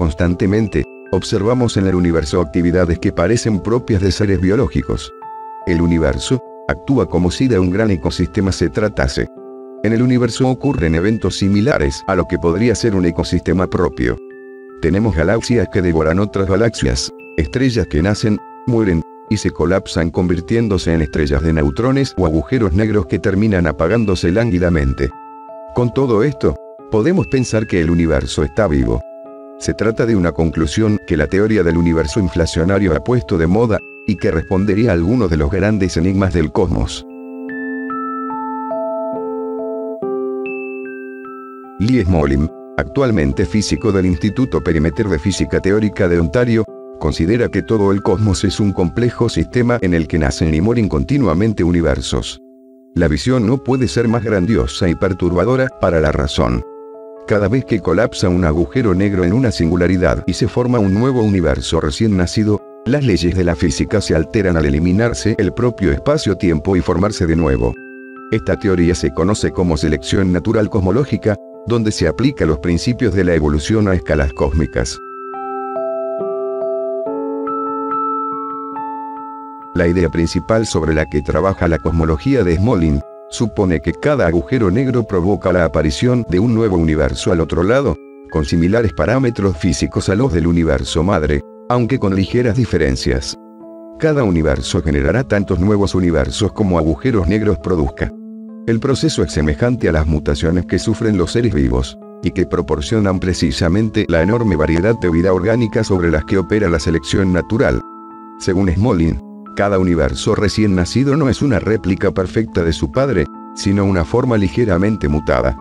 constantemente, observamos en el universo actividades que parecen propias de seres biológicos. El universo actúa como si de un gran ecosistema se tratase. En el universo ocurren eventos similares a lo que podría ser un ecosistema propio. Tenemos galaxias que devoran otras galaxias, estrellas que nacen, mueren, y se colapsan convirtiéndose en estrellas de neutrones o agujeros negros que terminan apagándose lánguidamente. Con todo esto, podemos pensar que el universo está vivo. Se trata de una conclusión que la teoría del universo inflacionario ha puesto de moda, y que respondería a algunos de los grandes enigmas del cosmos. Lee Smolin, actualmente físico del Instituto Perimeter de Física Teórica de Ontario, considera que todo el cosmos es un complejo sistema en el que nacen y mueren continuamente universos. La visión no puede ser más grandiosa y perturbadora para la razón. Cada vez que colapsa un agujero negro en una singularidad y se forma un nuevo universo recién nacido, las leyes de la física se alteran al eliminarse el propio espacio-tiempo y formarse de nuevo. Esta teoría se conoce como selección natural cosmológica, donde se aplica los principios de la evolución a escalas cósmicas. La idea principal sobre la que trabaja la cosmología de Smolin, supone que cada agujero negro provoca la aparición de un nuevo universo al otro lado, con similares parámetros físicos a los del universo madre, aunque con ligeras diferencias. Cada universo generará tantos nuevos universos como agujeros negros produzca. El proceso es semejante a las mutaciones que sufren los seres vivos, y que proporcionan precisamente la enorme variedad de vida orgánica sobre las que opera la selección natural. Según Smolin, cada universo recién nacido no es una réplica perfecta de su padre, sino una forma ligeramente mutada.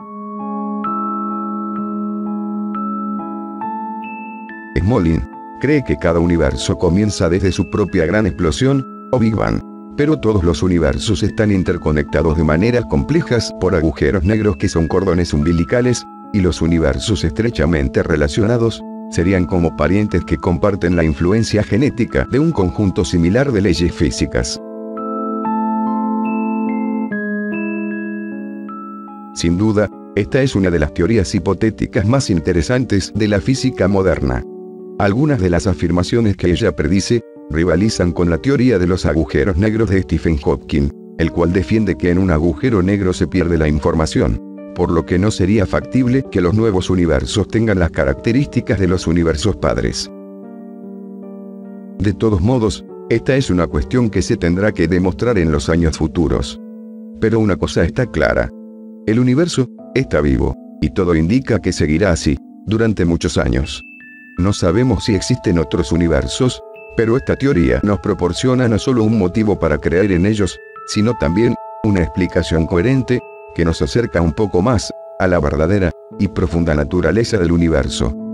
Smolin cree que cada universo comienza desde su propia gran explosión, o Big Bang. Pero todos los universos están interconectados de maneras complejas por agujeros negros que son cordones umbilicales, y los universos estrechamente relacionados, serían como parientes que comparten la influencia genética de un conjunto similar de leyes físicas. Sin duda, esta es una de las teorías hipotéticas más interesantes de la física moderna. Algunas de las afirmaciones que ella predice rivalizan con la teoría de los agujeros negros de Stephen Hawking, el cual defiende que en un agujero negro se pierde la información por lo que no sería factible que los nuevos universos tengan las características de los universos padres. De todos modos, esta es una cuestión que se tendrá que demostrar en los años futuros. Pero una cosa está clara. El universo está vivo, y todo indica que seguirá así, durante muchos años. No sabemos si existen otros universos, pero esta teoría nos proporciona no solo un motivo para creer en ellos, sino también una explicación coherente que nos acerca un poco más a la verdadera y profunda naturaleza del universo.